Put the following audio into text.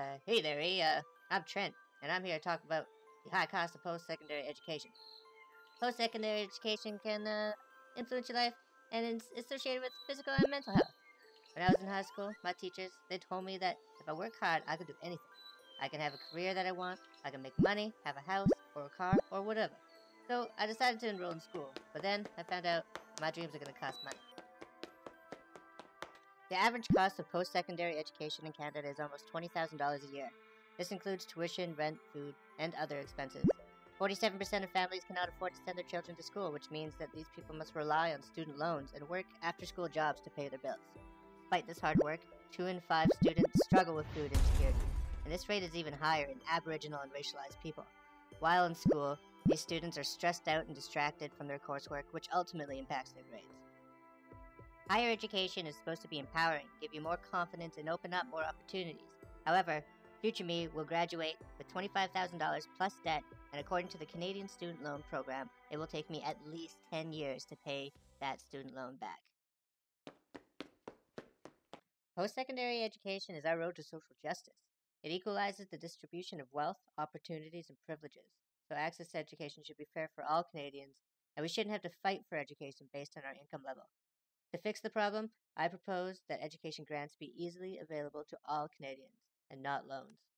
Uh, hey there. Uh, I'm Trent, and I'm here to talk about the high cost of post-secondary education. Post-secondary education can uh, influence your life, and it's associated with physical and mental health. When I was in high school, my teachers, they told me that if I work hard, I could do anything. I can have a career that I want, I can make money, have a house, or a car, or whatever. So I decided to enroll in school, but then I found out my dreams are going to cost money. The average cost of post-secondary education in Canada is almost $20,000 a year. This includes tuition, rent, food, and other expenses. 47% of families cannot afford to send their children to school, which means that these people must rely on student loans and work after-school jobs to pay their bills. Despite this hard work, two in five students struggle with food insecurity, and this rate is even higher in Aboriginal and racialized people. While in school, these students are stressed out and distracted from their coursework, which ultimately impacts their grades. Higher education is supposed to be empowering, give you more confidence, and open up more opportunities. However, future me will graduate with $25,000 plus debt, and according to the Canadian Student Loan Program, it will take me at least 10 years to pay that student loan back. Post secondary education is our road to social justice. It equalizes the distribution of wealth, opportunities, and privileges. So, access to education should be fair for all Canadians, and we shouldn't have to fight for education based on our income level. To fix the problem, I propose that education grants be easily available to all Canadians and not loans.